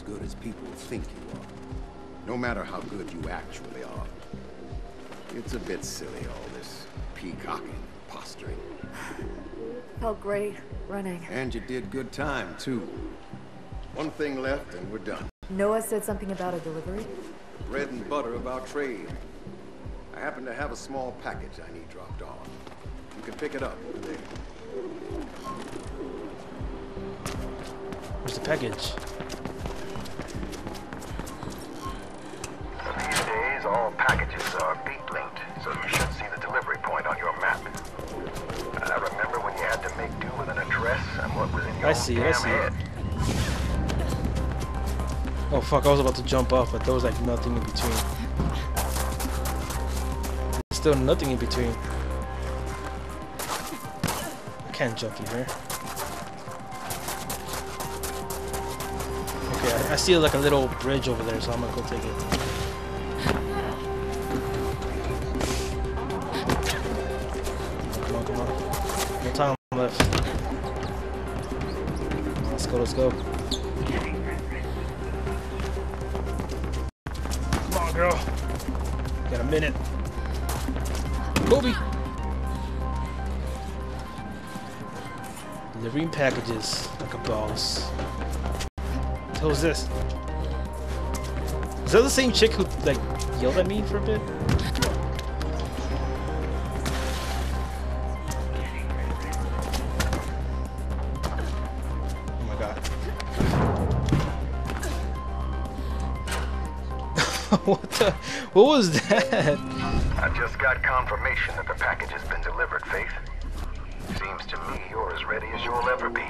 as good as people think you are. No matter how good you actually are. It's a bit silly, all this peacocking, posturing. Felt great running. And you did good time, too. One thing left and we're done. Noah said something about a delivery? Bread and butter of our trade. I happen to have a small package I need dropped off. You can pick it up over there. Where's the package? All packages are beat linked, so you should see the delivery point on your map. I remember when you had to make do with an address and what was in your I see, I see. head. Oh fuck, I was about to jump off, but there was like nothing in between. There's still nothing in between. I can't jump in here. Okay, I, I see like a little bridge over there, so I'm gonna go take it. Let's go. Come on, girl. Got a minute. Kobe. Delivering packages like a boss. Who's this? Is that the same chick who like yelled at me for a bit? What the? What was that? I just got confirmation that the package has been delivered, Faith. Seems to me you're as ready as you'll ever be.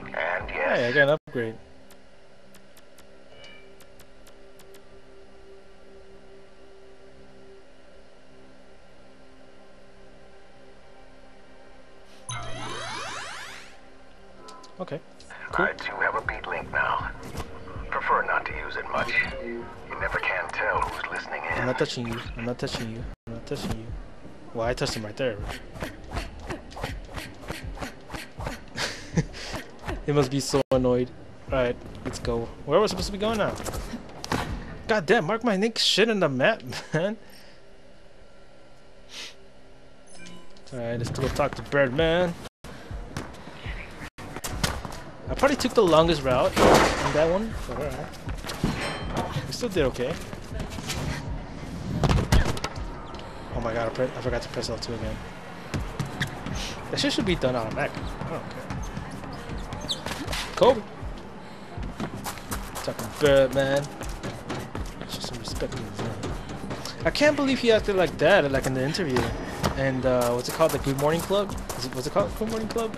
And yes, Hey, I got an upgrade. Okay. Cool. I too have a beat link now. I prefer not to use it much. You never can tell who's listening in. I'm not touching you. I'm not touching you. I'm not touching you. Well, I touched him right there. he must be so annoyed. Alright, let's go. Where are we supposed to be going now? God damn, mark my next shit in the map, man. Alright, let's go talk to Birdman. I probably took the longest route on that one, but alright. We still did okay. Oh my god, I, I forgot to press L2 again. That shit should be done on a Mac. I don't care. Kobe! Talking Birdman. Show some respect to his. I can't believe he acted like that, like in the interview. And uh, what's it called? The Good Morning Club? Is it, what's it called? Good Morning Club?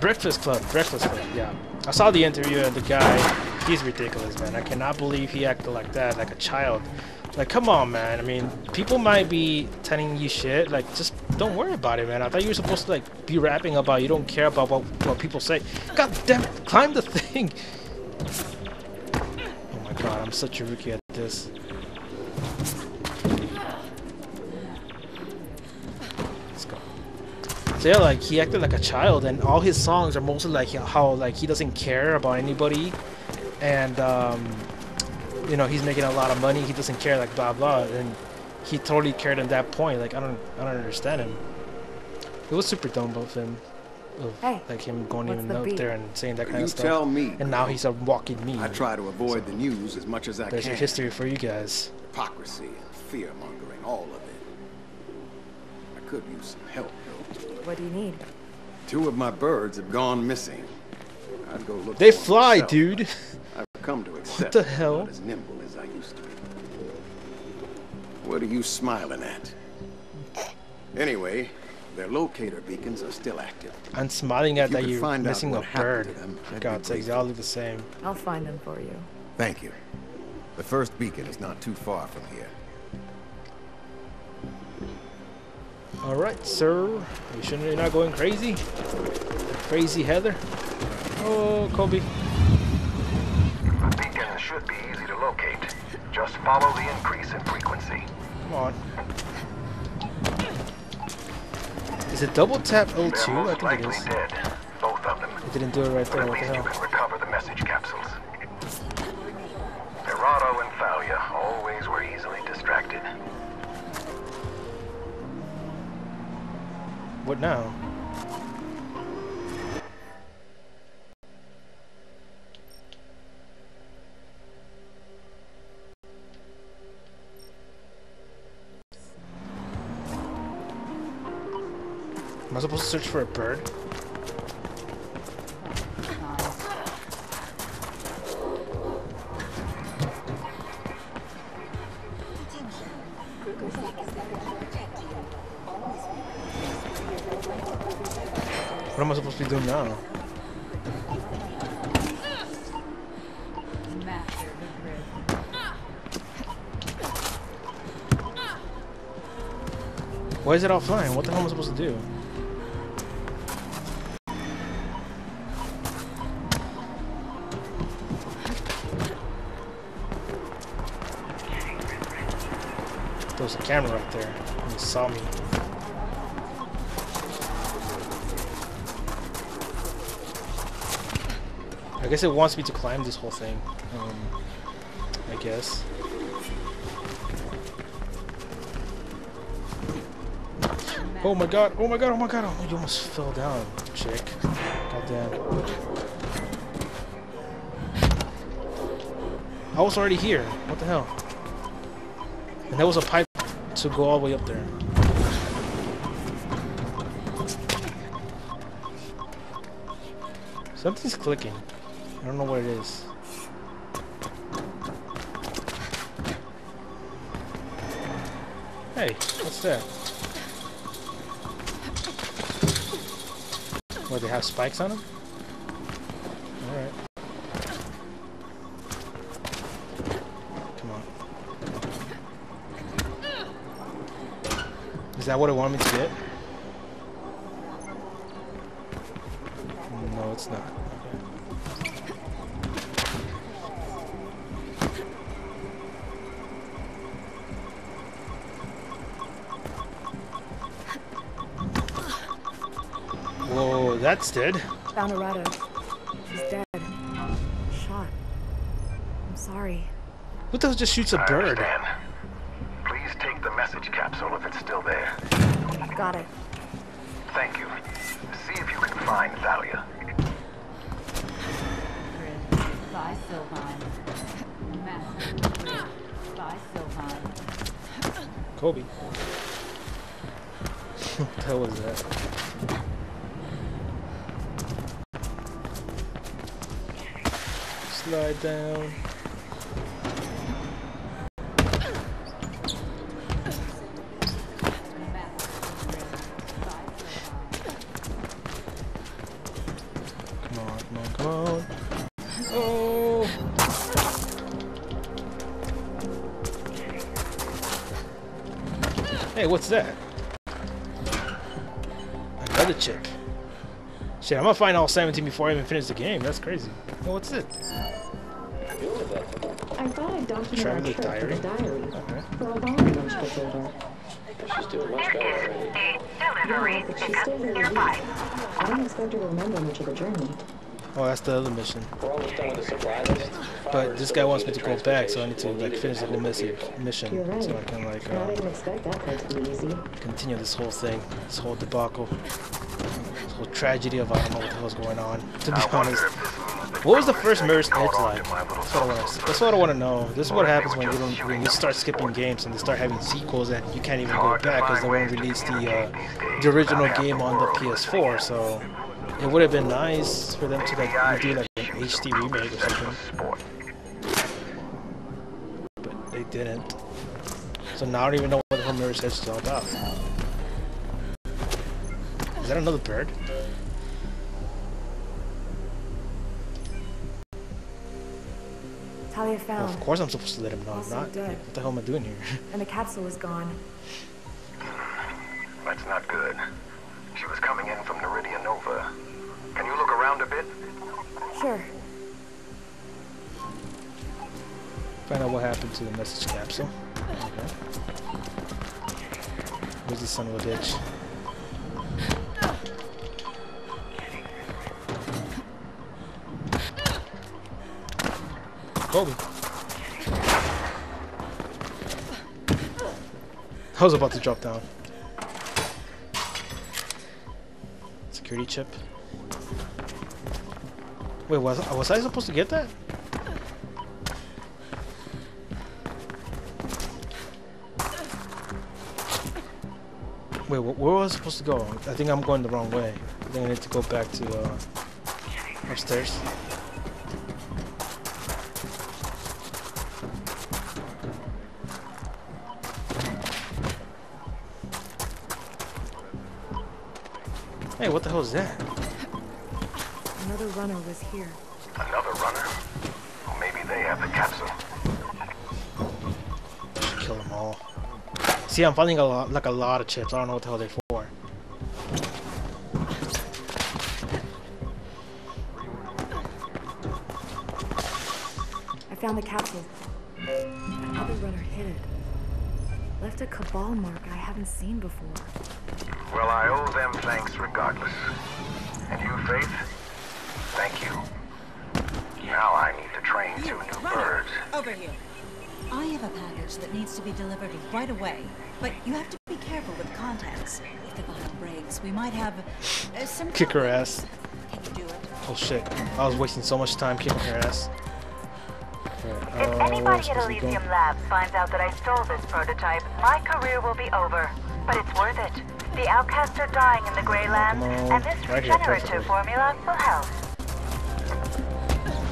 Breakfast Club. Breakfast Club, yeah. I saw the interview and the guy, he's ridiculous, man. I cannot believe he acted like that, like a child. Like, come on, man. I mean, people might be telling you shit. Like, just don't worry about it, man. I thought you were supposed to, like, be rapping about you don't care about what, what people say. God damn it, climb the thing. Oh my god, I'm such a rookie at this. Let's go. So yeah, like he acted like a child, and all his songs are mostly like how like he doesn't care about anybody, and um, you know he's making a lot of money. He doesn't care, like blah blah, and he totally cared at that point. Like I don't, I don't understand him. It was super dumb of him, of Hey, like him going what's even the up beat? there and saying that kind You of stuff. tell me. And now he's a walking meme. I try to avoid the news as much as I can. There's can. your history for you guys. Hypocrisy and fear mongering, all of it. I could use some help, though. What do you need? Two of my birds have gone missing. I'd go look. They for 'em fly, myself, dude. but I've come to accept. the I'm hell? Not as nimble as I used to be. What are you smiling at? Anyway, their locator beacons are still active. I'm smiling at you that you're find missing a what happened bird. to them, For God's sakes, they all look the same. I'll find them for you. Thank you. The first beacon is not too far from here. All right, sir. You sure you're not going crazy? Crazy Heather. Oh, Kobe. The beacon should be easy to locate. Just follow the increase in frequency. Come on. Is it double tap They're O2? I think it is. dead. Both of them. I didn't do it right there. What the hell? Right now. Am I supposed to search for a bird? Doing now? Why is it offline? What the hell am I supposed to do? There was a camera right there. And he saw me. I guess it wants me to climb this whole thing. Um, I guess. Oh my god, oh my god, oh my god, oh, you almost fell down, chick. God damn. I was already here. What the hell? And there was a pipe to go all the way up there. Something's clicking. I don't know where it is. Hey, what's that? What, they have spikes on them? Alright. Come on. Is that what it wanted me to get? That's dead. Found Arado. He's dead. Shot. I'm sorry. Who the hell just shoots a I bird? understand. Please take the message capsule if it's still there. Got it. Thank you. See if you can find Thalia. By Sylvine. Master. By Sylvine. Kobe. what the hell was that? Slide down. Oh! Hey, what's that? Another chick. Shit, I'm gonna find all 17 before I even finish the game. That's crazy. What's it? I thought I'd document our Traveler's trip diary. with a diary. Okay. For a long when she gets. She's doing much better already. Yeah, but she's still very weak. I don't expect her to remember much of the journey. Oh, that's the other mission. We're almost done with the supply list. But this guy wants me to go back, so I need to like finish the whole mission, mission right. so I can like I uh, didn't expect that to be easy. continue this whole thing, this whole debacle, this whole tragedy of I don't know what the hell's going on. To be honest, if this means the what was the first Mirror's Edge like? to my little That's what I wanna, That's what I want to know. This is what happens when you don't, when you start skipping games and they start having sequels and you can't even go back because they won't release the uh, the original game on the the world listening PS4. So it would have been nice for them to like do like an HD remake or something. but they didn't. So now I don't even know what the hell Mirror's Edge is all about. Is that another bird? Talia Well, of course I'm supposed to let him know. I'm not. dead. What the hell am I doing here? And the capsule was gone. That's not good. She was coming in from Neridia Nova. Can you look around a bit? Sure. Find out what happened to the message capsule. Okay. Where's the son of a bitch? I was about to drop down. security chip. Wait, was was I supposed to get that? Wait, wh- where was I supposed to go? I think I'm going the wrong way. I think I need to go back to uh, upstairs. Hey, what the hell is that? Another runner was here. Another runner? Well, maybe they have the capsule. Kill them all. See, I'm finding a lot, like a lot of chips. I don't know what the hell they're for. I found the capsule. Another runner hid it. Left a cabal mark I haven't seen before. Well, I owe them thanks regardless. And you, Faith? Thank you. Now I need to train two new birds. Over here. I have a package that needs to be delivered right away, but you have to be careful with contents. If the bottle breaks, we might have uh, some. Kick her ass. Can you do it? Oh shit. I was wasting so much time kicking her ass. Alright, If uh, where am I anybody at supposed to be going? Elysium Labs finds out that I stole this prototype, my career will be over. But it's worth it. The outcasts are dying in the Greylands, Come on. and this regenerative formula will help.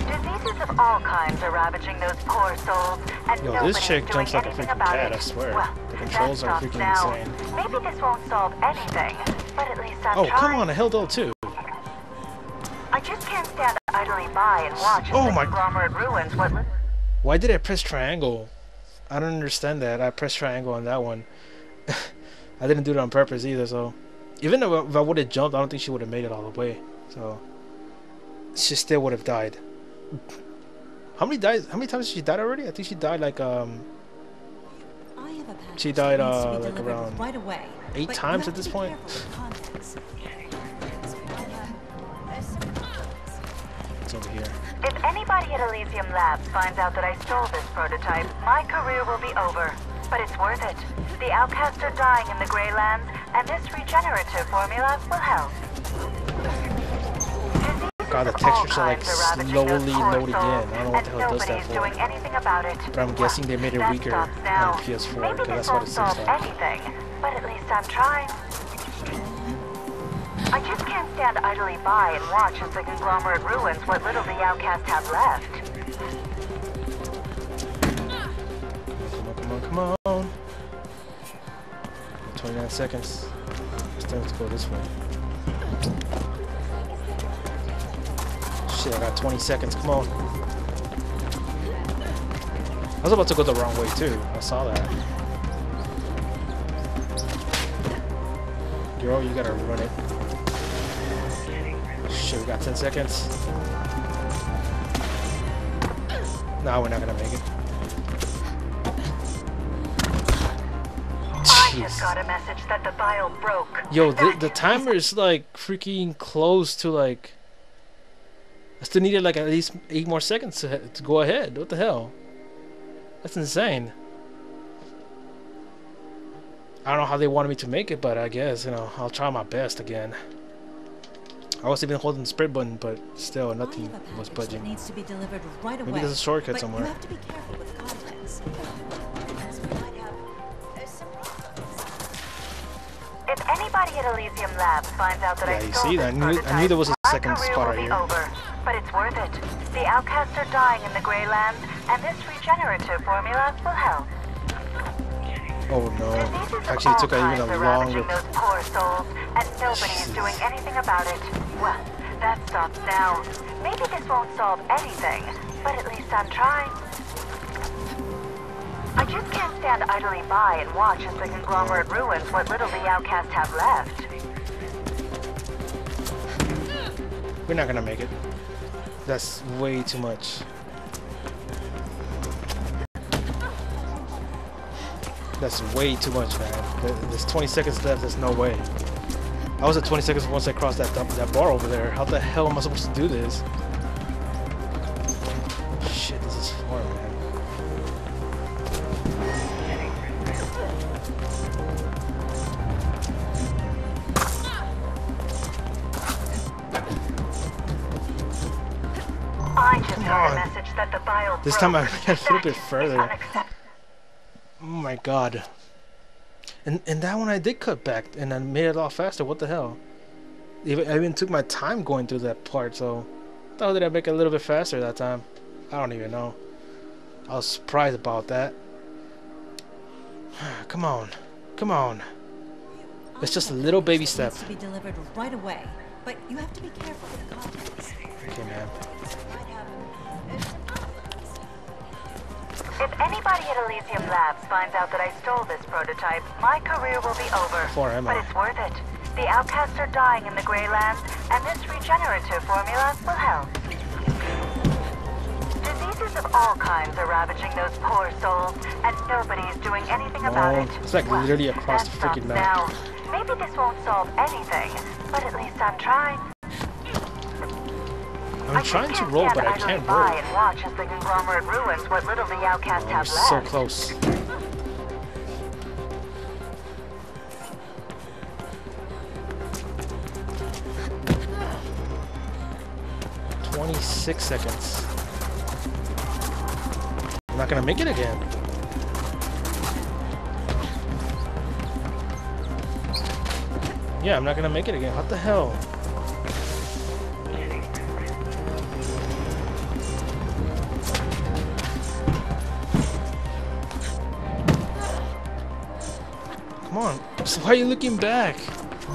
Diseases of all kinds are ravaging those poor souls, and Yo, this chick jumps like a freaking cat. I swear. Well, The controls are freaking now. insane. Maybe this won't solve anything, but at least I'm Oh, trying. come on, a Helldoll too. I just can't stand idly by and watch Oh my- conglomerate ruins what Why did I press triangle? I don't understand that. I pressed triangle on that one. I didn't do it on purpose either, so... Even though if I would have jumped, I don't think she would have made it all the way. So... She still would have died. How many dies? How many times has she died already? I think she died like, um... I have a She died, uh, like around right away, eight but times at this point. careful with contents. So we might have, some problems. It's over here. If anybody at Elysium Labs finds out that I stole this prototype, my career will be over. But it's worth it. The outcasts are dying in the Greylands, and this regenerative formula will help. God, the Diseases of all textures are like kinds ravaging those slowly loading in. I don't know what the hell does that for. Doing anything about it. But I'm guessing they made it That weaker on PS4, because that's what it seems like. anything, but at least I'm trying. I just can't stand idly by and watch as the conglomerate ruins what little the outcasts have left. Come on, come on, come on. 29 seconds. Still have to go this way. Shit, I got 20 seconds. Come on. I was about to go the wrong way too. I saw that. Girl, you gotta run it. Shit, we got 10 seconds. Nah, we're not gonna make it. Just got a message that the vial broke. Yo, the, the timer is like freaking close to like. I still needed like at least eight more seconds to, to go ahead. What the hell? That's insane. I don't know how they wanted me to make it, but I guess, you know, I'll try my best again. I was even holding the sprint button, but still, nothing was package that budging. needs to be delivered right Maybe there's a shortcut but somewhere. Anybody at Elysium Labs finds out that Yeah, I you see, I knew- I knew there was a my second career spot right here. over. But it's worth it. The outcasts are dying in the Greylands, and this regenerative formula will help. Oh no. Actually, it took a, even a longer. those poor souls, and nobody is doing anything about it. Well, that stops now. Maybe this won't solve anything, but at least I'm trying. I just can't stand idly by and watch as the conglomerate ruins what little the outcasts have left. We're not gonna make it. That's way too much. That's way too much, man. There's 20 seconds left. There's no way. I was at 20 seconds once I crossed that that bar over there. How the hell am I supposed to do this? On. message that the bile This time I got a little bit further. Oh my god. And and that one I did cut back and I made it a lot faster. What the hell? Even I even took my time going through that part, so how did I make it a little bit faster that time? I don't even know. I was surprised about that. Come on. Come on. It's just a little baby step. To be delivered right away, but you have to be careful with the contents. Okay, man. If anybody at Elysium Labs finds out that I stole this prototype, my career will be over. But it's worth it. The outcasts are dying in the Grey Lands, and this regenerative formula will help. Diseases of all kinds are ravaging those poor souls, and nobody's doing anything oh, about Oh, it. it's like literally across the freaking map. Now. Maybe this won't solve anything, but at least I'm trying. I'm trying to roll, but I can't roll. and watch as the conglomerate ruins what little the outcasts Oh, have so close. Twenty-six seconds. I'm not gonna make it again. Yeah, I'm not gonna make it again. What the hell? Come why are you looking back?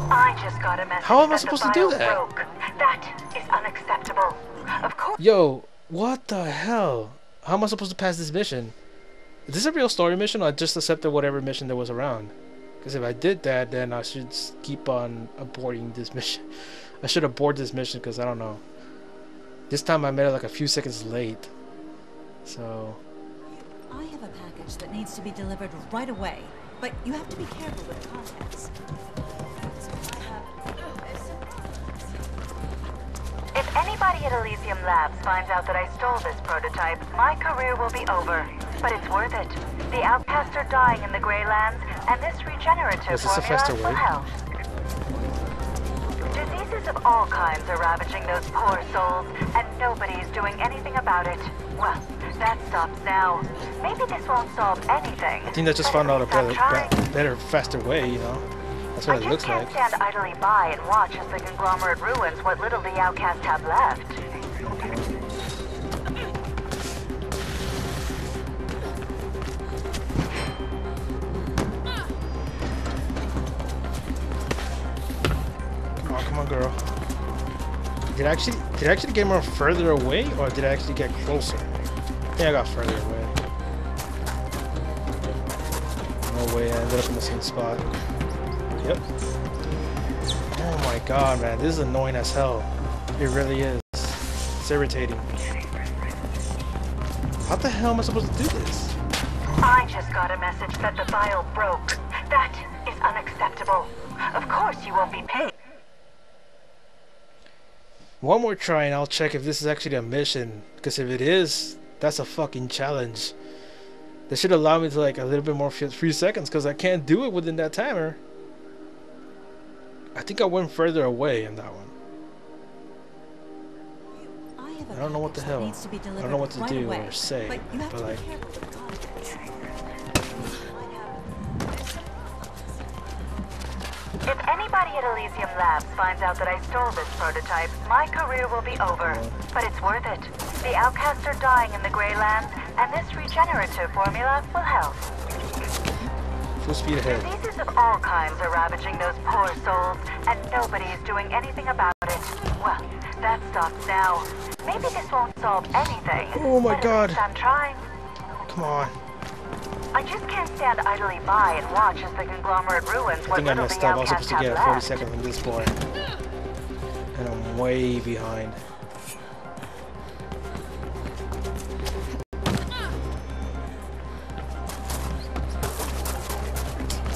I just got a message How am I supposed to do that? Broke. That is unacceptable. Of course. Yo, what the hell? How am I supposed to pass this mission? Is this a real story mission or I just accepted whatever mission there was around? Because if I did that, then I should keep on aborting this mission. I should abort this mission because I don't know. This time I made it like a few seconds late. So, I have a package that needs to be delivered right away, but you have to be careful with the contents. If anybody at Elysium Labs finds out that I stole this prototype, my career will be over. But it's worth it. The outcasts are dying in the Greylands, and this regenerative Was this a formula faster will way? help. Diseases of all kinds are ravaging those poor souls, and nobody's doing anything about it. Well, that stops now. Maybe this won't solve anything. I think I just found out a better, better, faster way, you know? That's what I it just looks can't like. stand idly by and watch as the conglomerate ruins what little the outcasts have left. Come on, come on, girl. Did I actually did I actually get more further away or did I actually get closer? I think I got further away. No way, I ended up in the same spot. Yep. Oh my god, man, this is annoying as hell. It really is. It's irritating. How the hell am I supposed to do this? I just got a message that the vial broke. That is unacceptable. Of course you won't be paid. One more try and I'll check if this is actually a mission. Because if it is, that's a fucking challenge. They should allow me to like a little bit more few seconds because I can't do it within that timer. I think I went further away in that one. I, don't know what the hell. needs to be I don't know what to right do away, or say, But but like- anybody at Elysium Labs finds out that I stole this prototype, my career will be over. But it's worth it. The outcasts are dying in the Greylands, and this regenerative formula will help. Full speed ahead. Diseases of all kinds are ravaging those poor souls, and nobody's doing anything about it. Well, that stops now. Maybe this won't solve anything. Oh my God. I'm trying. Come on. I just can't stand idly by and watch as the conglomerate ruins I what think I messed up. I was supposed to get 40 left. seconds on this boy. And I'm way behind.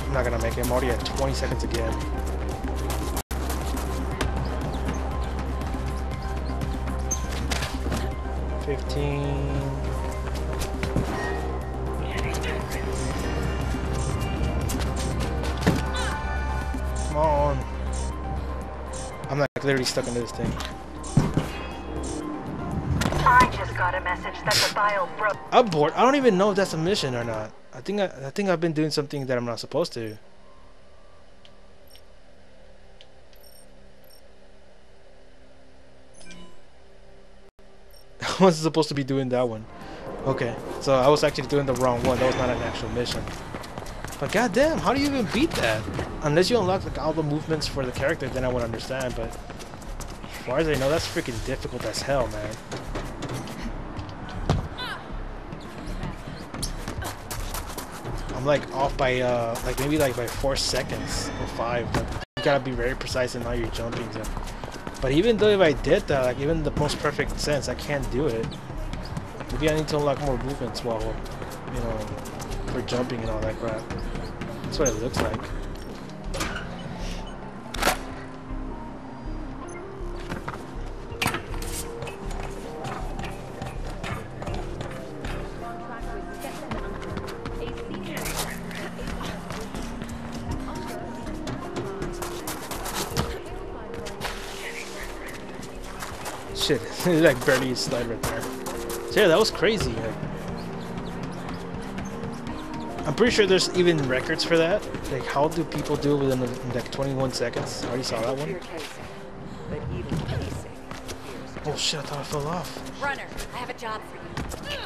I'm not gonna make it. I'm already at 20 seconds again. Fifteen. Literally stuck in this thing. I just got a message that the vial broke. Abort. I don't even know if that's a mission or not. I think I, I think I've been doing something that I'm not supposed to. I wasn't supposed to be doing that one. Okay, so I was actually doing the wrong one. That was not an actual mission. But goddamn, how do you even beat that? Unless you unlock like all the movements for the character, then I would understand. But as far as I know, that's freaking difficult as hell, man. I'm like off by uh like maybe like by four seconds or five. But you gotta be very precise in all your jumpings. And, but even though if I did that, like even the most perfect sense, I can't do it. Maybe I need to unlock more movements while you know for jumping and all that crap. That's what it looks like. Shit, it like barely slide right there. So yeah, that was crazy. Like, pretty sure there's even records for that. Like, how do people do it within like 21 seconds? I already saw that one. Oh shit, I thought I fell off. Runner, I have a job for you.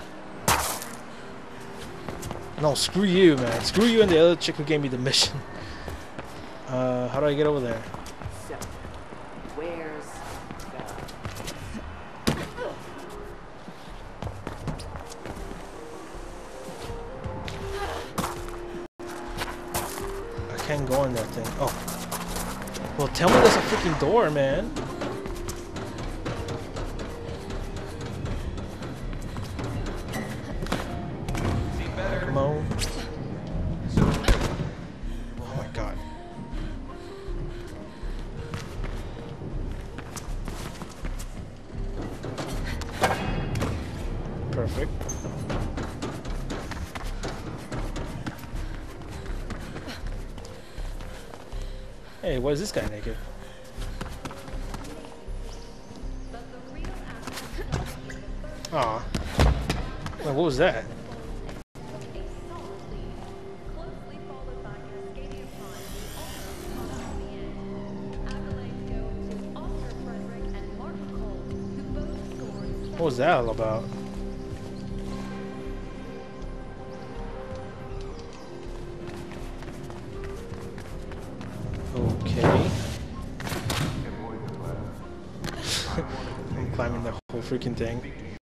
No, screw you, man. Screw you and the other chick who gave me the mission. Uh, how do I get over there? Go in that thing. Oh. Well, tell me there's a freaking door, man. Come on. Oh my god. Perfect. Hey, why is this guy naked? Aw. What was that? What was that all about? Freaking thing.